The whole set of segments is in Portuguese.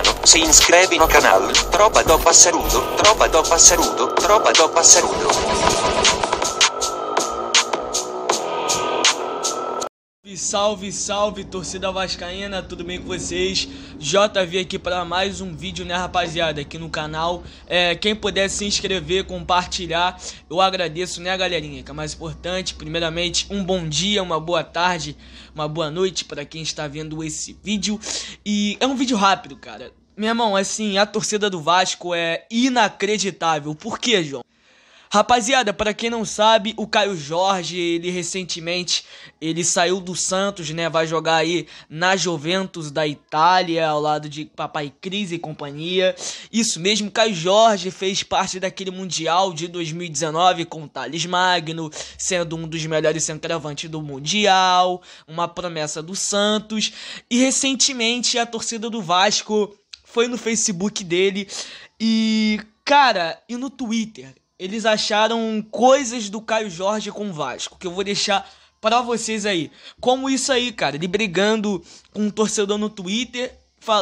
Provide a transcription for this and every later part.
mano, se inscreve no canal, tropa do passarudo, tropa do passarudo, tropa do passarudo. Salve, salve, torcida vascaína, tudo bem com vocês? JV aqui para mais um vídeo, né, rapaziada, aqui no canal. É, quem puder se inscrever, compartilhar, eu agradeço, né, galerinha, que é mais importante. Primeiramente, um bom dia, uma boa tarde, uma boa noite para quem está vendo esse vídeo. E é um vídeo rápido, cara. Meu irmão, assim, a torcida do Vasco é inacreditável. Por quê, João? Rapaziada, para quem não sabe, o Caio Jorge, ele recentemente, ele saiu do Santos, né? Vai jogar aí na Juventus da Itália, ao lado de Papai Cris e companhia. Isso mesmo, Caio Jorge fez parte daquele Mundial de 2019 com o Thales Magno, sendo um dos melhores centroavantes do Mundial, uma promessa do Santos. E recentemente a torcida do Vasco foi no Facebook dele e, cara, e no Twitter eles acharam coisas do Caio Jorge com o Vasco, que eu vou deixar para vocês aí. Como isso aí, cara, ele brigando com um torcedor no Twitter,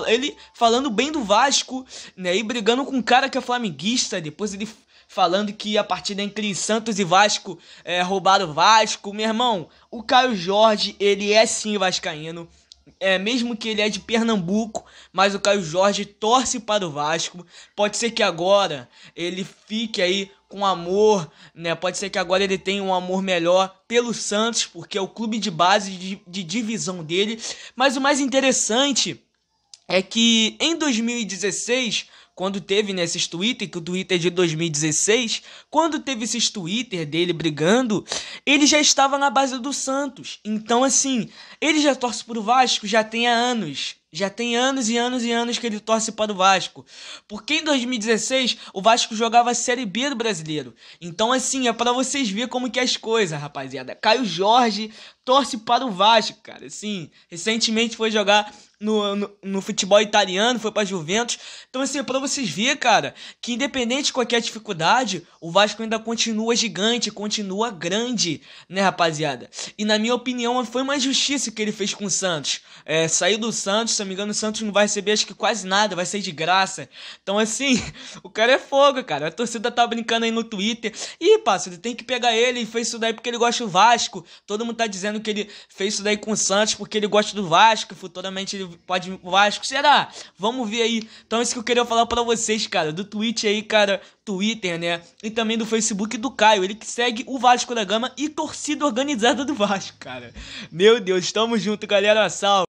ele falando bem do Vasco, né, e brigando com um cara que é flamenguista, depois ele falando que a partida entre Santos e Vasco é, roubaram o Vasco. Meu irmão, o Caio Jorge, ele é sim vascaíno é, mesmo que ele é de Pernambuco, mas o Caio Jorge torce para o Vasco. Pode ser que agora ele fique aí com amor, né? Pode ser que agora ele tenha um amor melhor pelo Santos, porque é o clube de base de, de divisão dele. Mas o mais interessante é que em 2016 quando teve nesses Twitter, que o Twitter é de 2016, quando teve esses Twitter dele brigando, ele já estava na base do Santos. Então, assim, ele já torce pro Vasco já tem há anos. Já tem anos e anos e anos que ele torce para o Vasco. Porque em 2016 o Vasco jogava a Série B do Brasileiro. Então assim, é para vocês verem como que é as coisas, rapaziada. Caio Jorge torce para o Vasco, cara. Assim, recentemente foi jogar no, no, no, futebol italiano, foi pra Juventus. Então, assim, pra vocês verem, cara, que independente de qualquer dificuldade, o Vasco ainda continua gigante, continua grande, né, rapaziada? E na minha opinião, foi uma injustiça que ele fez com o Santos. É, saiu do Santos, se não me engano, o Santos não vai receber acho que quase nada, vai sair de graça. Então, assim, o cara é fogo, cara. A torcida tá brincando aí no Twitter. Ih, parceiro, tem que pegar ele, e fez isso daí porque ele gosta do Vasco. Todo mundo tá dizendo que ele fez isso daí com o Santos porque ele gosta do Vasco, futuramente ele pode vir pro Vasco. Será? Vamos ver aí. Então, isso que eu queria falar para vocês, cara. Do Twitch aí, cara. Twitter, né? E também do Facebook do Caio. Ele que segue o Vasco da Gama e torcida organizada do Vasco, cara. Meu Deus, tamo junto, galera. Salve.